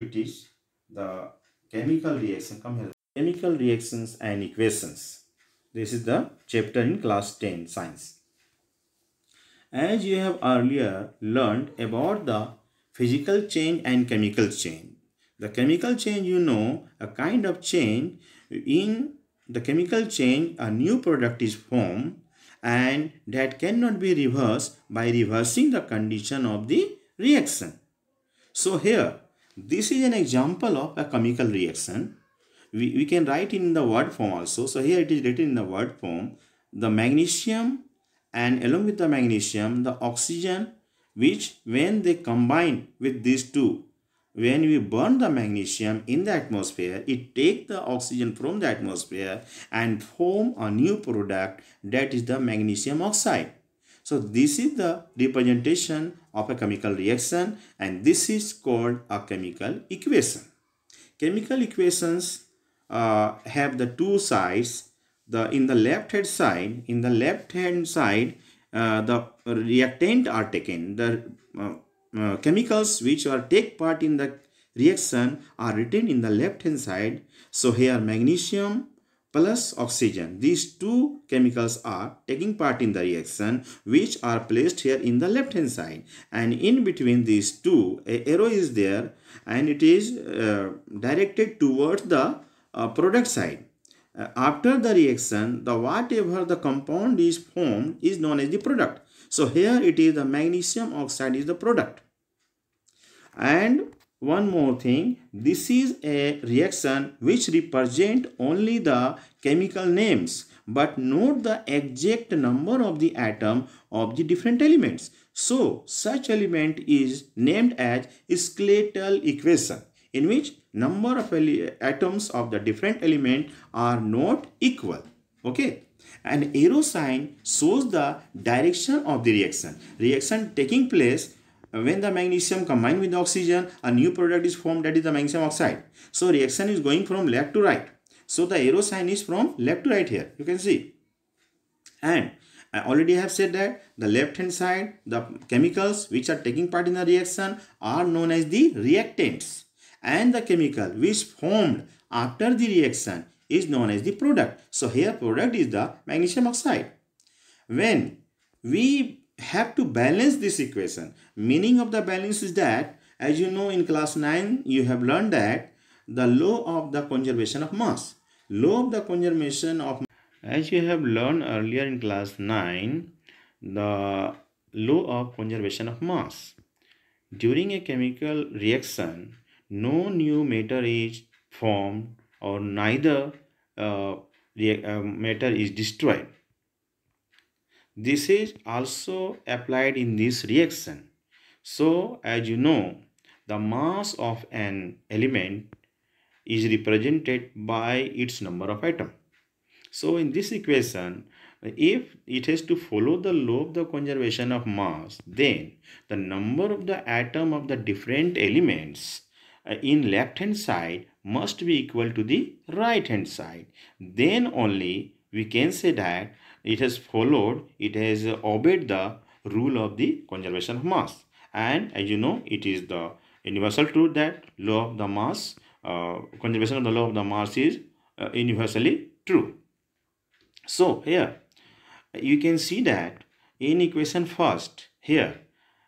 it is the chemical reaction come here. Chemical reactions and equations. This is the chapter in class 10 science. As you have earlier learned about the physical change and chemical change. The chemical change you know a kind of change. In the chemical change a new product is formed and that cannot be reversed by reversing the condition of the reaction. So here this is an example of a chemical reaction. We, we can write in the word form also. So here it is written in the word form. The magnesium and along with the magnesium, the oxygen which when they combine with these two, when we burn the magnesium in the atmosphere, it take the oxygen from the atmosphere and form a new product that is the magnesium oxide. So this is the representation of a chemical reaction and this is called a chemical equation. Chemical equations uh, have the two sides. The In the left hand side, in the left hand side, uh, the reactant are taken. The uh, uh chemicals which are take part in the reaction are written in the left hand side. So here magnesium, plus oxygen. These two chemicals are taking part in the reaction which are placed here in the left hand side and in between these two a arrow is there and it is uh, directed towards the uh, product side. Uh, after the reaction the whatever the compound is formed is known as the product. So here it is the magnesium oxide is the product and one more thing this is a reaction which represent only the chemical names but not the exact number of the atom of the different elements. So such element is named as skeletal equation in which number of atoms of the different element are not equal. Okay? And arrow sign shows the direction of the reaction. Reaction taking place when the magnesium combined with oxygen, a new product is formed that is the magnesium oxide. So reaction is going from left to right. So the arrow sign is from left to right here. You can see. And I already have said that the left hand side, the chemicals which are taking part in the reaction are known as the reactants. And the chemical which formed after the reaction is known as the product. So here product is the magnesium oxide. When we have to balance this equation. Meaning of the balance is that, as you know in class 9, you have learned that the law of the conservation of mass. Law of the conservation of As you have learned earlier in class 9, the law of conservation of mass. During a chemical reaction, no new matter is formed or neither uh, uh, matter is destroyed this is also applied in this reaction. So, as you know, the mass of an element is represented by its number of atom. So, in this equation, if it has to follow the law of the conservation of mass, then the number of the atom of the different elements uh, in left hand side must be equal to the right hand side. Then only we can say that it has followed, it has obeyed the rule of the conservation of mass. And as you know, it is the universal truth that law of the mass, uh, conservation of the law of the mass is uh, universally true. So here, you can see that in equation first, here,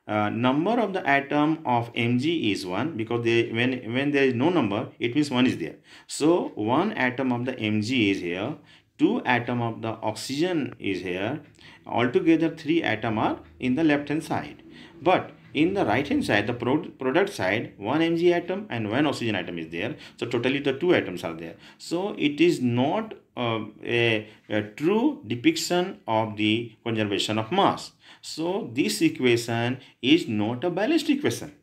uh, number of the atom of mg is 1 because they, when, when there is no number, it means 1 is there. So, 1 atom of the mg is here two atom of the oxygen is here. Altogether three atom are in the left hand side. But in the right hand side the pro product side one mg atom and one oxygen atom is there. So totally the two atoms are there. So it is not uh, a, a true depiction of the conservation of mass. So this equation is not a balanced equation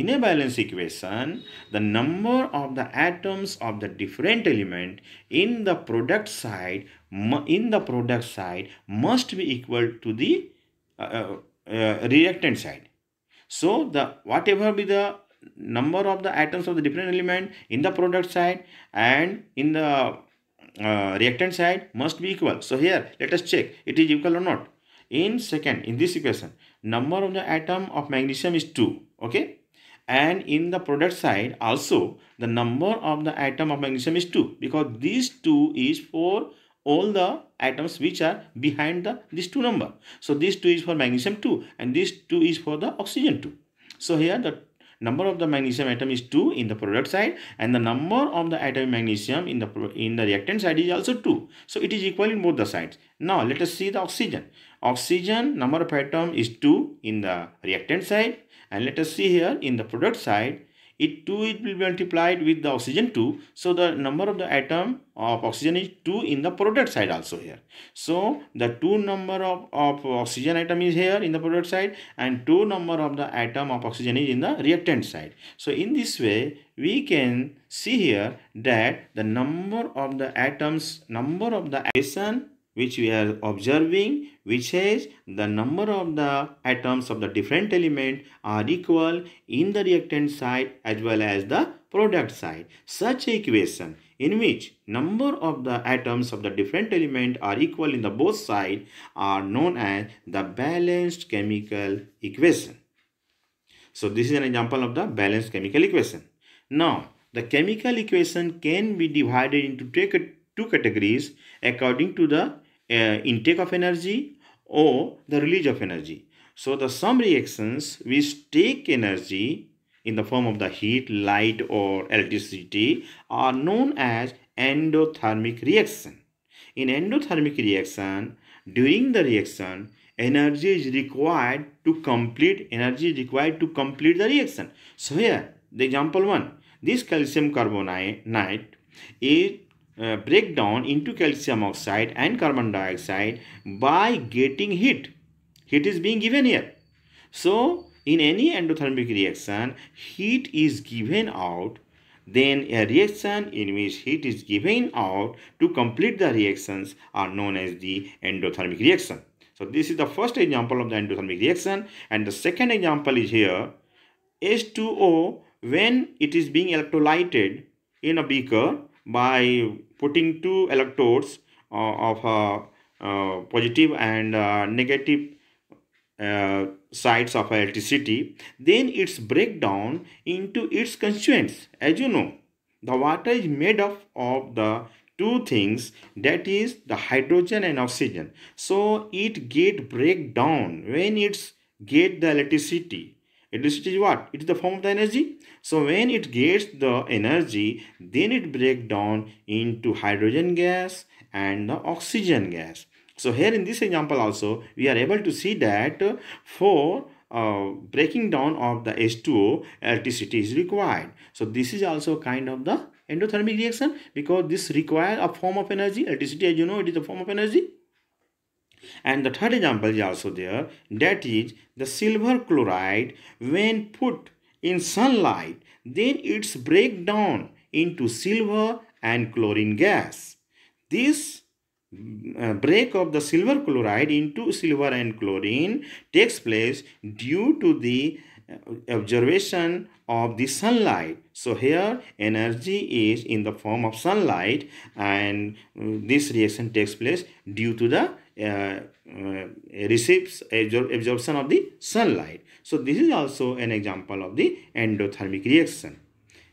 in a balance equation, the number of the atoms of the different element in the product side in the product side must be equal to the uh, uh, uh, reactant side. So the whatever be the number of the atoms of the different element in the product side and in the uh, reactant side must be equal. So here let us check it is equal or not. In second in this equation number of the atom of magnesium is 2 okay and in the product side also the number of the atom of magnesium is 2 because these 2 is for all the atoms which are behind the this 2 number. So this 2 is for magnesium 2 and this 2 is for the oxygen 2. So here the number of the magnesium atom is 2 in the product side and the number of the atom magnesium in the in the reactant side is also 2 so it is equal in both the sides. Now let us see the oxygen. Oxygen number of atom is 2 in the reactant side and let us see here in the product side it 2 it will be multiplied with the oxygen 2 so the number of the atom of oxygen is 2 in the product side also here. So the 2 number of, of oxygen atom is here in the product side and 2 number of the atom of oxygen is in the reactant side. So in this way we can see here that the number of the atoms number of the addition which we are observing which says the number of the atoms of the different element are equal in the reactant side as well as the product side. Such equation in which number of the atoms of the different element are equal in the both side are known as the balanced chemical equation. So this is an example of the balanced chemical equation. Now the chemical equation can be divided into two categories according to the Uh, intake of energy or the release of energy. So the some reactions which take energy in the form of the heat, light or electricity are known as endothermic reaction. In endothermic reaction, during the reaction, energy is required to complete energy is required to complete the reaction. So here, the example one, this calcium carbonate is uh, break down into calcium oxide and carbon dioxide by getting heat. Heat is being given here. So, in any endothermic reaction, heat is given out. Then a reaction in which heat is given out to complete the reactions are known as the endothermic reaction. So, this is the first example of the endothermic reaction. And the second example is here. H2O when it is being electrolyted in a beaker by putting two electrodes uh, of uh, uh, positive and negative uh, sides of electricity then its breakdown into its constituents as you know the water is made up of the two things that is the hydrogen and oxygen so it get breakdown when it's get the electricity Electricity is what? It is the form of the energy. So when it gets the energy, then it breaks down into hydrogen gas and the oxygen gas. So here in this example also, we are able to see that for uh, breaking down of the H2O, electricity is required. So this is also kind of the endothermic reaction because this requires a form of energy. Electricity, as you know, it is a form of energy. And the third example is also there. That is the silver chloride when put in sunlight then it's break down into silver and chlorine gas. This uh, break of the silver chloride into silver and chlorine takes place due to the uh, observation of the sunlight. So here energy is in the form of sunlight and uh, this reaction takes place due to the Uh, uh, receives absorption of the sunlight. So this is also an example of the endothermic reaction.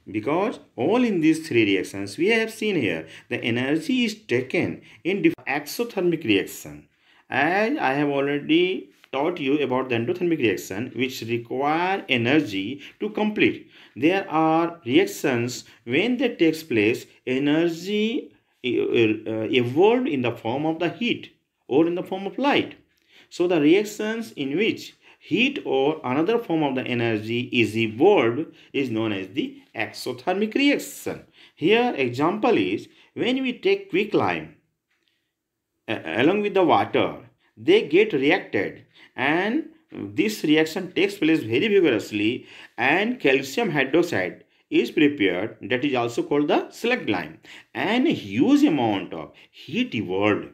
Because all in these three reactions we have seen here the energy is taken in exothermic reaction. As I have already taught you about the endothermic reaction which require energy to complete. There are reactions when that takes place energy uh, uh, evolved in the form of the heat or in the form of light. So the reactions in which heat or another form of the energy is evolved is known as the exothermic reaction. Here example is when we take quicklime uh, along with the water they get reacted and this reaction takes place very vigorously and calcium hydroxide is prepared that is also called the slaked lime and a huge amount of heat evolved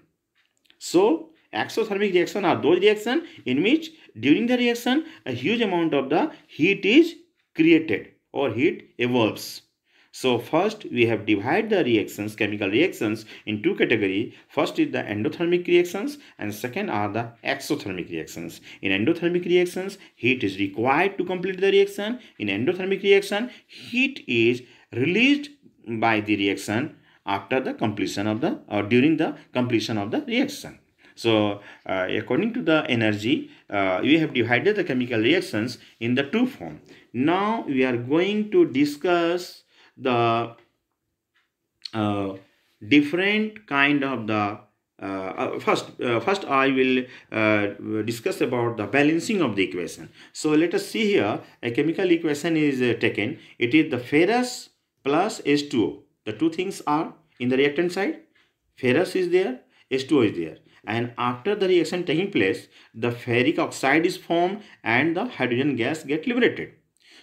so, exothermic reaction are those reactions in which during the reaction a huge amount of the heat is created or heat evolves. So first we have divided the reactions, chemical reactions in two categories. First is the endothermic reactions and second are the exothermic reactions. In endothermic reactions, heat is required to complete the reaction. In endothermic reaction, heat is released by the reaction after the completion of the or during the completion of the reaction. So uh, according to the energy, uh, we have divided the chemical reactions in the two form. Now we are going to discuss the uh, different kind of the uh, uh, first uh, first i will uh, discuss about the balancing of the equation so let us see here a chemical equation is uh, taken it is the ferrous plus h2o the two things are in the reactant side ferrous is there h2o is there. And after the reaction taking place the ferric oxide is formed and the hydrogen gas get liberated.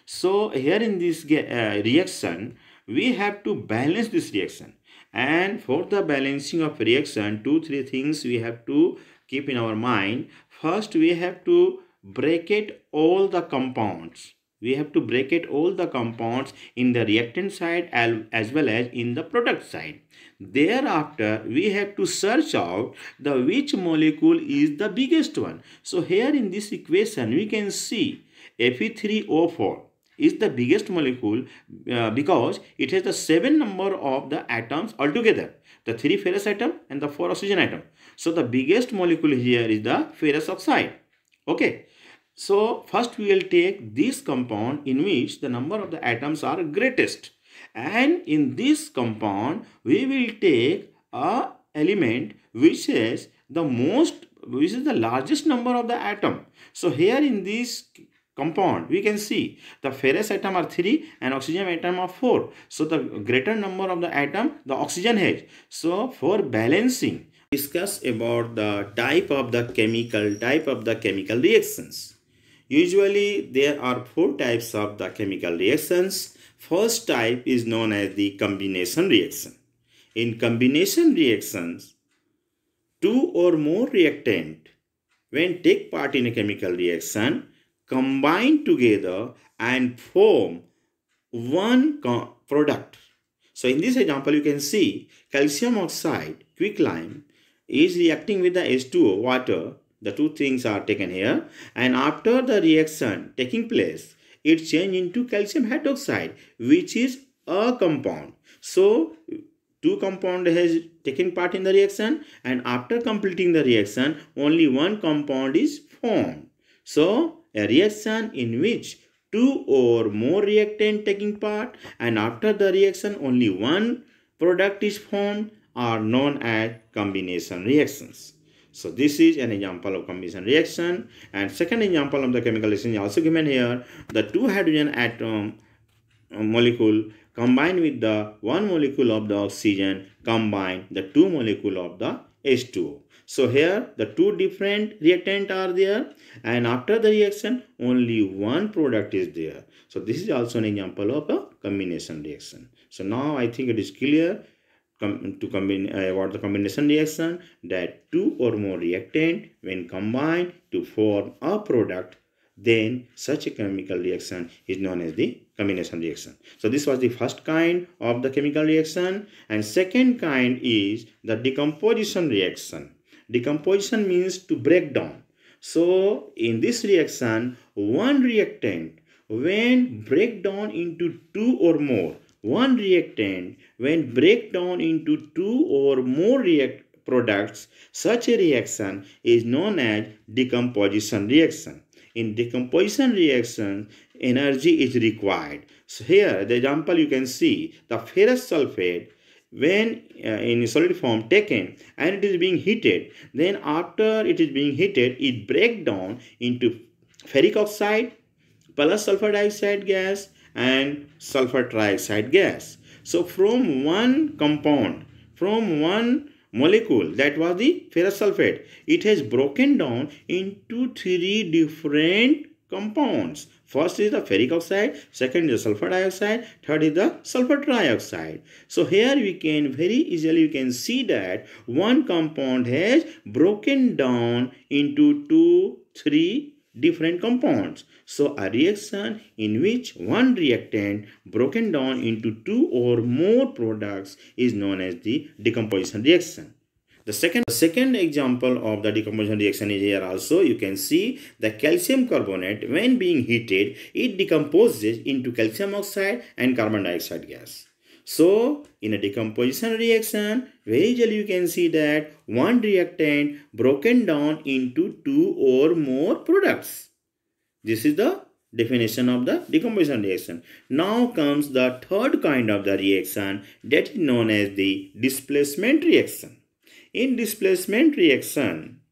So here in this uh, reaction we have to balance this reaction. And for the balancing of reaction two three things we have to keep in our mind. First we have to break it all the compounds we have to break it all the compounds in the reactant side as well as in the product side. Thereafter we have to search out the which molecule is the biggest one. So here in this equation we can see Fe3O4 is the biggest molecule uh, because it has the seven number of the atoms altogether. The three ferrous atom and the four oxygen atom. So the biggest molecule here is the ferrous oxide. Okay so first we will take this compound in which the number of the atoms are greatest. And in this compound we will take a element which is the most which is the largest number of the atom. So here in this compound we can see the ferrous atom are 3 and oxygen atom are 4 so the greater number of the atom the oxygen has. So for balancing discuss about the type of the chemical type of the chemical reactions usually there are four types of the chemical reactions first type is known as the combination reaction in combination reactions two or more reactant when take part in a chemical reaction combine together and form one product. So in this example, you can see calcium oxide, quicklime, is reacting with the H2O, water. The two things are taken here. And after the reaction taking place, it change into calcium hydroxide, which is a compound. So two compound has taken part in the reaction and after completing the reaction, only one compound is formed. So a reaction in which two or more reactant taking part and after the reaction only one product is formed are known as combination reactions. So this is an example of combination reaction and second example of the chemical reaction also given here. The two hydrogen atom uh, molecule combined with the one molecule of the oxygen combine the two molecule of the H2O. So here the two different reactant are there and after the reaction only one product is there. So this is also an example of a combination reaction. So now I think it is clear to combine uh, about the combination reaction that two or more reactant when combined to form a product then such a chemical reaction is known as the combination reaction. So this was the first kind of the chemical reaction and second kind is the decomposition reaction. Decomposition means to break down. So in this reaction, one reactant when break down into two or more, one reactant when break down into two or more react products, such a reaction is known as decomposition reaction. In decomposition reaction, energy is required. So here, the example you can see, the ferrous sulfate when uh, in solid form taken and it is being heated then after it is being heated it break down into ferric oxide plus sulfur dioxide gas and sulfur trioxide gas so from one compound from one molecule that was the ferrous sulfate it has broken down into three different compounds First is the ferric oxide, second is the sulfur dioxide, third is the sulfur trioxide. So here we can very easily we can see that one compound has broken down into two, three different compounds. So a reaction in which one reactant broken down into two or more products is known as the decomposition reaction. The second, the second example of the decomposition reaction is here also. You can see the calcium carbonate when being heated, it decomposes into calcium oxide and carbon dioxide gas. So, in a decomposition reaction, very easily you can see that one reactant broken down into two or more products. This is the definition of the decomposition reaction. Now comes the third kind of the reaction that is known as the displacement reaction. In displacement reaction,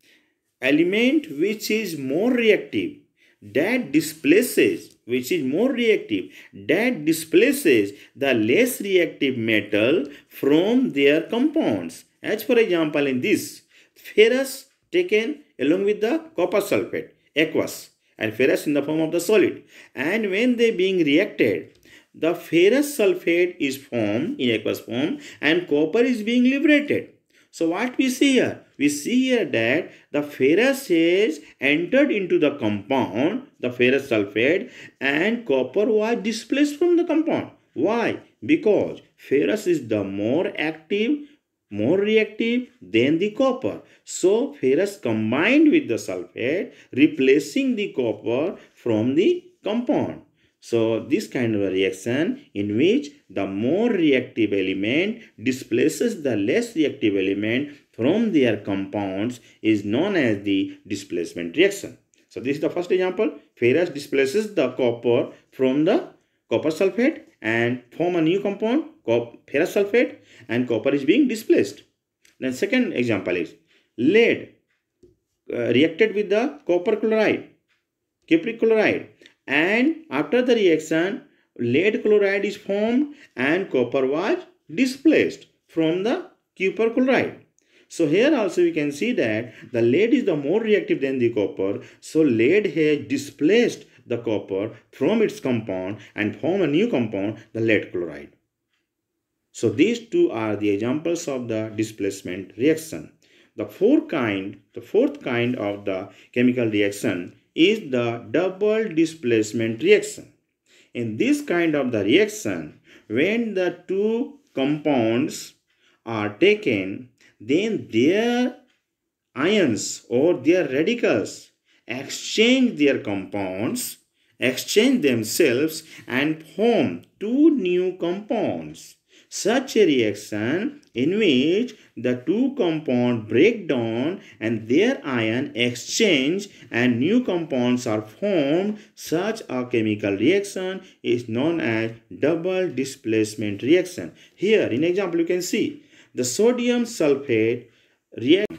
element which is more reactive that displaces which is more reactive that displaces the less reactive metal from their compounds. As for example in this ferrous taken along with the copper sulfate aqueous and ferrous in the form of the solid. And when they being reacted the ferrous sulfate is formed in aqueous form and copper is being liberated so what we see here? We see here that the ferrous is entered into the compound, the ferrous sulfate, and copper was displaced from the compound. Why? Because ferrous is the more active, more reactive than the copper. So ferrous combined with the sulfate, replacing the copper from the compound. So this kind of a reaction in which the more reactive element displaces the less reactive element from their compounds is known as the displacement reaction. So this is the first example. Ferrous displaces the copper from the copper sulfate and form a new compound ferrous sulfate and copper is being displaced. Then second example is lead uh, reacted with the copper chloride, cupric chloride and after the reaction lead chloride is formed and copper was displaced from the copper chloride. So here also we can see that the lead is the more reactive than the copper. So lead has displaced the copper from its compound and form a new compound, the lead chloride. So these two are the examples of the displacement reaction. The fourth kind, the fourth kind of the chemical reaction is the double displacement reaction. In this kind of the reaction, when the two compounds are taken, then their ions or their radicals exchange their compounds, exchange themselves and form two new compounds. Such a reaction in which the two compounds break down and their ion exchange and new compounds are formed, such a chemical reaction is known as double displacement reaction. Here in example you can see the sodium sulfate react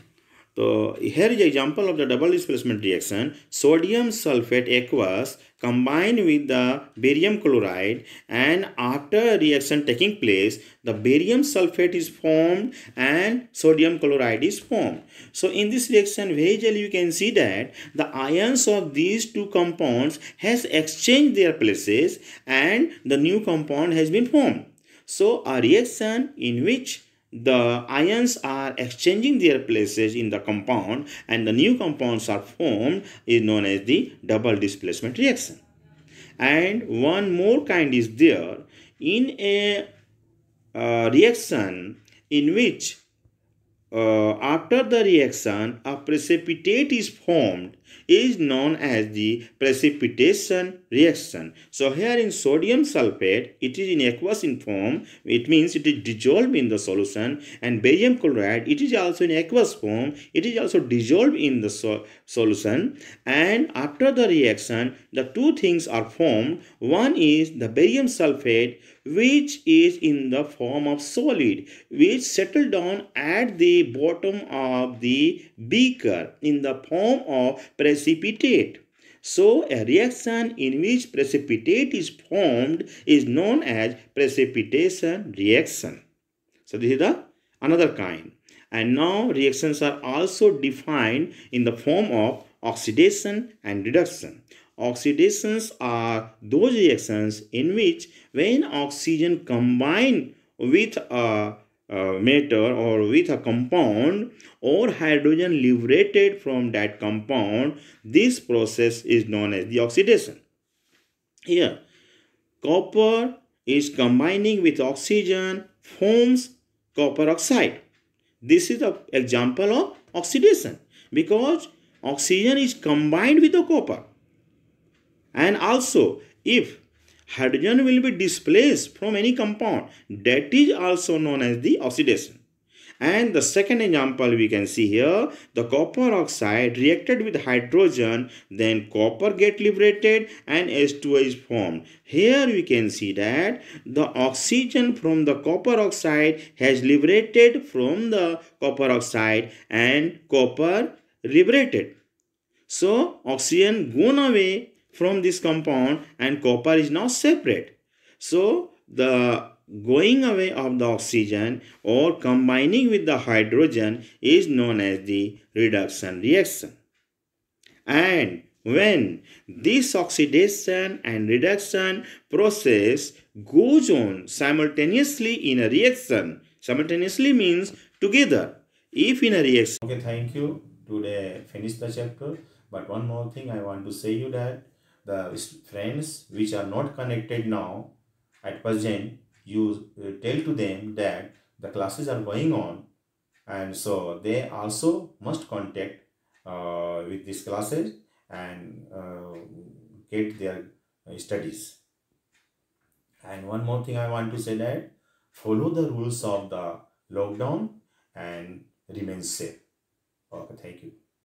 so here is example of the double displacement reaction. Sodium sulfate aqueous combined with the barium chloride and after reaction taking place, the barium sulfate is formed and sodium chloride is formed. So in this reaction very visually you can see that the ions of these two compounds has exchanged their places and the new compound has been formed. So a reaction in which the ions are exchanging their places in the compound and the new compounds are formed is known as the double displacement reaction. And one more kind is there in a uh, reaction in which uh, after the reaction a precipitate is formed is known as the precipitation reaction. So here in sodium sulfate, it is in aqueous in form. It means it is dissolved in the solution. And barium chloride, it is also in aqueous form. It is also dissolved in the so solution. And after the reaction, the two things are formed. One is the barium sulfate, which is in the form of solid, which settle down at the bottom of the beaker in the form of precipitate. So, a reaction in which precipitate is formed is known as precipitation reaction. So, this is the another kind. And now reactions are also defined in the form of oxidation and reduction. Oxidations are those reactions in which when oxygen combine with a uh, matter or with a compound or hydrogen liberated from that compound, this process is known as the oxidation. Here, copper is combining with oxygen forms copper oxide. This is an example of oxidation because oxygen is combined with the copper. And also, if hydrogen will be displaced from any compound, that is also known as the oxidation. And the second example we can see here, the copper oxide reacted with hydrogen, then copper get liberated and H2O is formed. Here we can see that the oxygen from the copper oxide has liberated from the copper oxide and copper liberated. So oxygen gone away from this compound and copper is now separate. So the going away of the oxygen or combining with the hydrogen is known as the reduction reaction. And when this oxidation and reduction process goes on simultaneously in a reaction, simultaneously means together. If in a reaction. Okay, thank you. Today finish the chapter. But one more thing I want to say you that the friends which are not connected now at present you uh, tell to them that the classes are going on and so they also must contact uh, with these classes and uh, get their uh, studies. And one more thing i want to say that follow the rules of the lockdown and remain safe. Okay thank you